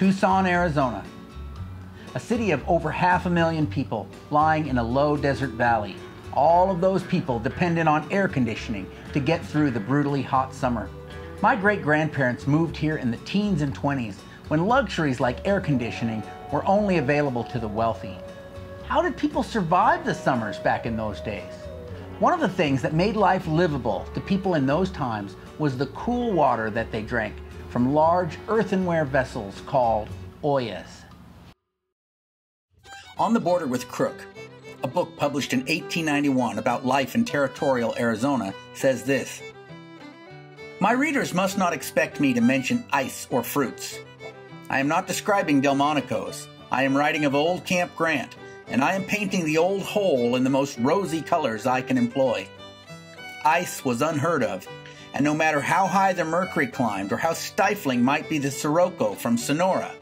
Tucson, Arizona. A city of over half a million people lying in a low desert valley. All of those people dependent on air conditioning to get through the brutally hot summer. My great grandparents moved here in the teens and 20s when luxuries like air conditioning were only available to the wealthy. How did people survive the summers back in those days? One of the things that made life livable to people in those times was the cool water that they drank from large earthenware vessels called ollas. On the Border with Crook, a book published in 1891 about life in territorial Arizona, says this My readers must not expect me to mention ice or fruits. I am not describing Delmonico's. I am writing of Old Camp Grant, and I am painting the old hole in the most rosy colors I can employ. Ice was unheard of, and no matter how high the mercury climbed or how stifling might be the sirocco from Sonora,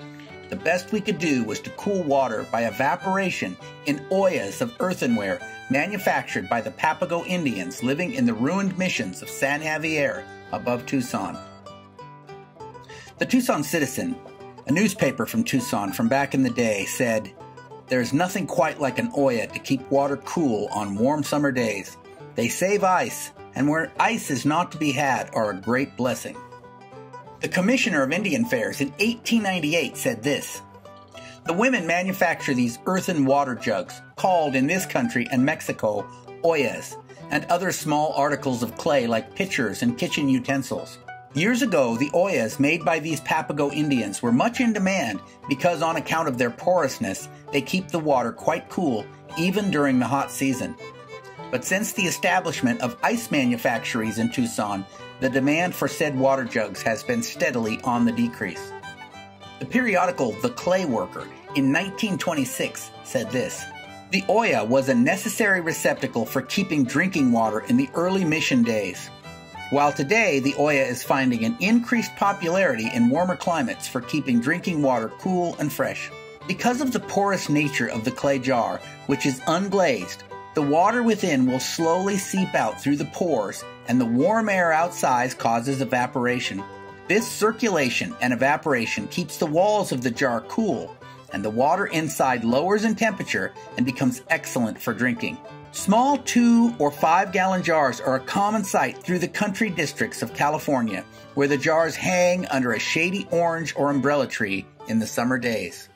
the best we could do was to cool water by evaporation in ollas of earthenware manufactured by the Papago Indians living in the ruined missions of San Xavier above Tucson. The Tucson Citizen, a newspaper from Tucson from back in the day, said, There's nothing quite like an olla to keep water cool on warm summer days. They save ice, and where ice is not to be had are a great blessing. The Commissioner of Indian Affairs in 1898 said this The women manufacture these earthen water jugs, called in this country and Mexico ollas, and other small articles of clay like pitchers and kitchen utensils. Years ago, the ollas made by these Papago Indians were much in demand because, on account of their porousness, they keep the water quite cool even during the hot season. But since the establishment of ice manufactories in Tucson, the demand for said water jugs has been steadily on the decrease. The periodical The Clay Worker in 1926 said this The olla was a necessary receptacle for keeping drinking water in the early mission days. While today the olla is finding an increased popularity in warmer climates for keeping drinking water cool and fresh. Because of the porous nature of the clay jar, which is unglazed, the water within will slowly seep out through the pores, and the warm air outside causes evaporation. This circulation and evaporation keeps the walls of the jar cool, and the water inside lowers in temperature and becomes excellent for drinking. Small two or five gallon jars are a common sight through the country districts of California, where the jars hang under a shady orange or umbrella tree in the summer days.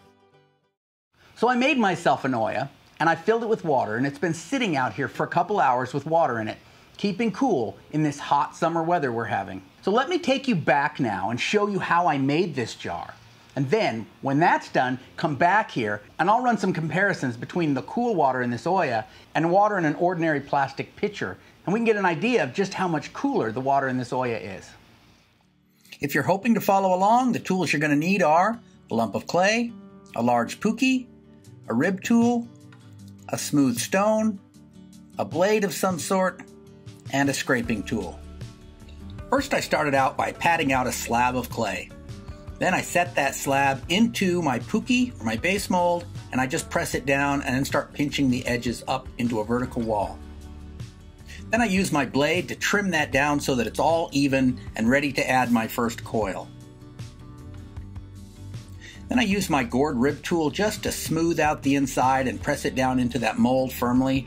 So I made myself an olla and I filled it with water, and it's been sitting out here for a couple hours with water in it, keeping cool in this hot summer weather we're having. So let me take you back now and show you how I made this jar. And then, when that's done, come back here and I'll run some comparisons between the cool water in this olla and water in an ordinary plastic pitcher, and we can get an idea of just how much cooler the water in this olla is. If you're hoping to follow along, the tools you're going to need are a lump of clay, a large puki, a rib tool, a smooth stone, a blade of some sort, and a scraping tool. First, I started out by patting out a slab of clay. Then I set that slab into my puki or my base mold, and I just press it down and then start pinching the edges up into a vertical wall. Then I use my blade to trim that down so that it's all even and ready to add my first coil. Then I use my gourd rib tool just to smooth out the inside and press it down into that mold firmly.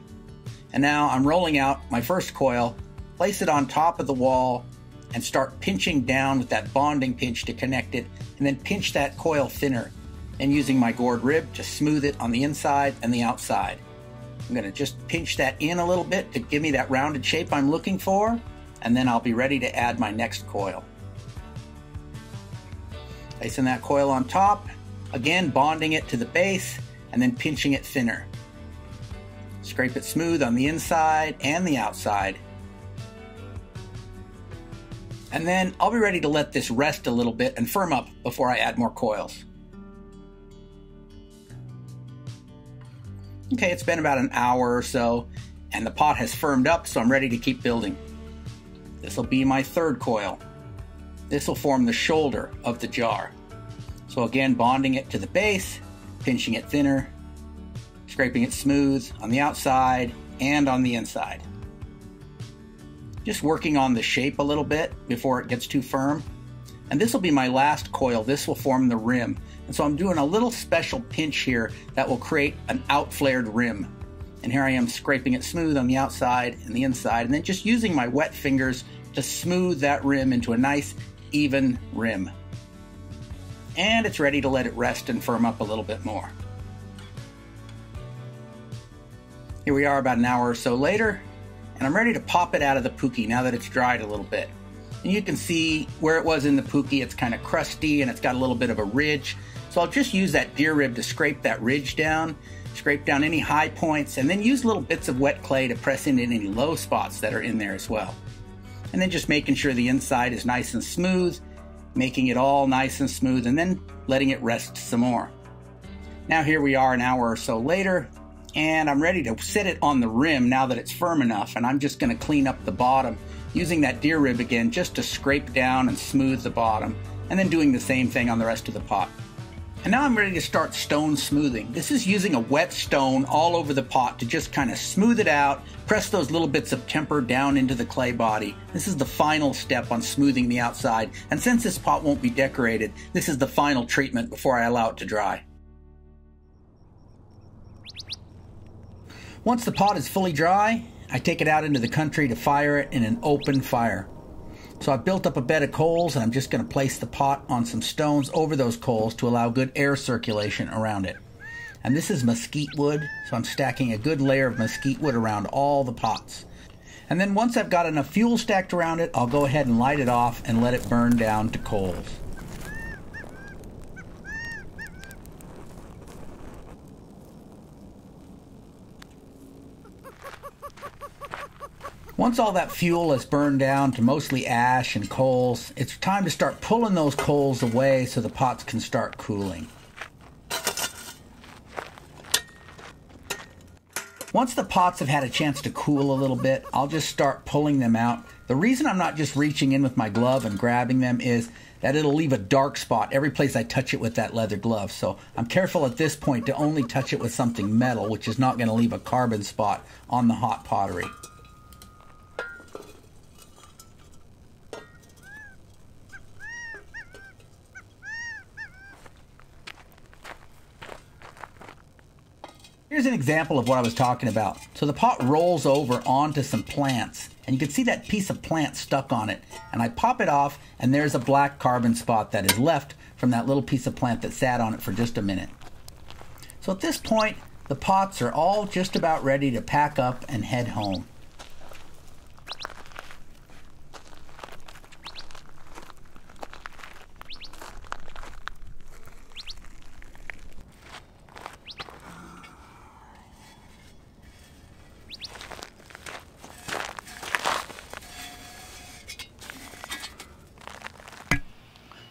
And now I'm rolling out my first coil, place it on top of the wall, and start pinching down with that bonding pinch to connect it, and then pinch that coil thinner. And using my gourd rib to smooth it on the inside and the outside. I'm going to just pinch that in a little bit to give me that rounded shape I'm looking for, and then I'll be ready to add my next coil. Placing that coil on top, again bonding it to the base and then pinching it thinner. Scrape it smooth on the inside and the outside. And then I'll be ready to let this rest a little bit and firm up before I add more coils. Okay, it's been about an hour or so, and the pot has firmed up, so I'm ready to keep building. This will be my third coil. This will form the shoulder of the jar. So again, bonding it to the base, pinching it thinner, scraping it smooth on the outside and on the inside. Just working on the shape a little bit before it gets too firm. And this will be my last coil. This will form the rim. And so I'm doing a little special pinch here that will create an outflared rim. And here I am scraping it smooth on the outside and the inside, and then just using my wet fingers to smooth that rim into a nice, even rim. And it's ready to let it rest and firm up a little bit more. Here we are about an hour or so later, and I'm ready to pop it out of the puki now that it's dried a little bit. And you can see where it was in the puki, it's kind of crusty and it's got a little bit of a ridge. So I'll just use that deer rib to scrape that ridge down, scrape down any high points, and then use little bits of wet clay to press into any low spots that are in there as well. And then just making sure the inside is nice and smooth, making it all nice and smooth, and then letting it rest some more. Now here we are an hour or so later, and I'm ready to sit it on the rim now that it's firm enough, and I'm just gonna clean up the bottom using that deer rib again just to scrape down and smooth the bottom, and then doing the same thing on the rest of the pot. And now I'm ready to start stone smoothing. This is using a wet stone all over the pot to just kind of smooth it out, press those little bits of temper down into the clay body. This is the final step on smoothing the outside. And since this pot won't be decorated, this is the final treatment before I allow it to dry. Once the pot is fully dry, I take it out into the country to fire it in an open fire. So I've built up a bed of coals and I'm just going to place the pot on some stones over those coals to allow good air circulation around it. And this is mesquite wood, so I'm stacking a good layer of mesquite wood around all the pots. And then once I've got enough fuel stacked around it, I'll go ahead and light it off and let it burn down to coals. Once all that fuel is burned down to mostly ash and coals, it's time to start pulling those coals away so the pots can start cooling. Once the pots have had a chance to cool a little bit, I'll just start pulling them out. The reason I'm not just reaching in with my glove and grabbing them is that it'll leave a dark spot every place I touch it with that leather glove. So I'm careful at this point to only touch it with something metal, which is not going to leave a carbon spot on the hot pottery. Here's an example of what I was talking about. So the pot rolls over onto some plants and you can see that piece of plant stuck on it. And I pop it off and there's a black carbon spot that is left from that little piece of plant that sat on it for just a minute. So at this point, the pots are all just about ready to pack up and head home.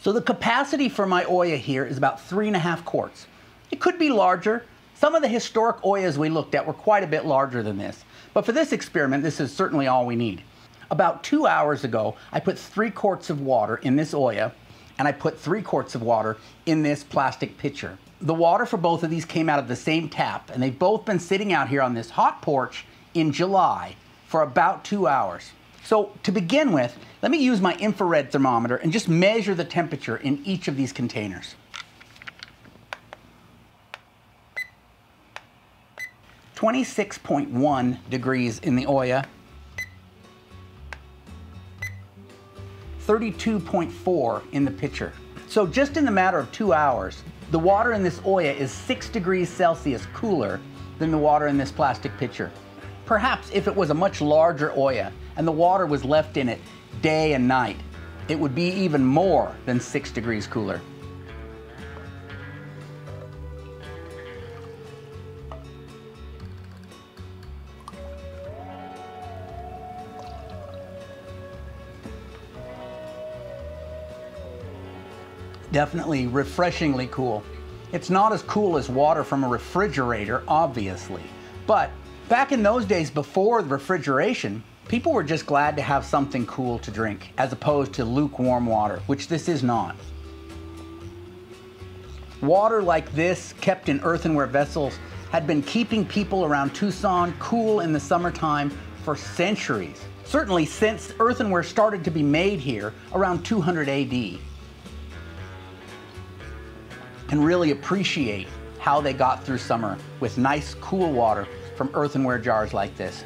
So the capacity for my olla here is about three and a half quarts. It could be larger. Some of the historic ollas we looked at were quite a bit larger than this. But for this experiment, this is certainly all we need. About two hours ago, I put three quarts of water in this olla, and I put three quarts of water in this plastic pitcher. The water for both of these came out of the same tap, and they've both been sitting out here on this hot porch in July for about two hours. So to begin with, let me use my infrared thermometer and just measure the temperature in each of these containers. Twenty-six point one degrees in the olla. 32.4 in the pitcher. So just in the matter of two hours, the water in this olla is six degrees Celsius cooler than the water in this plastic pitcher. Perhaps if it was a much larger olla and the water was left in it day and night, it would be even more than six degrees cooler. Definitely refreshingly cool. It's not as cool as water from a refrigerator, obviously, but back in those days before the refrigeration, People were just glad to have something cool to drink, as opposed to lukewarm water, which this is not. Water like this, kept in earthenware vessels, had been keeping people around Tucson cool in the summertime for centuries. Certainly since earthenware started to be made here around 200 AD. can really appreciate how they got through summer with nice, cool water from earthenware jars like this.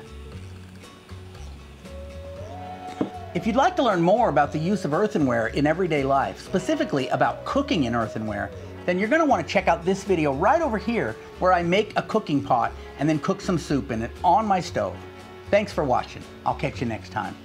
If you'd like to learn more about the use of earthenware in everyday life, specifically about cooking in earthenware, then you're gonna wanna check out this video right over here where I make a cooking pot and then cook some soup in it on my stove. Thanks for watching. I'll catch you next time.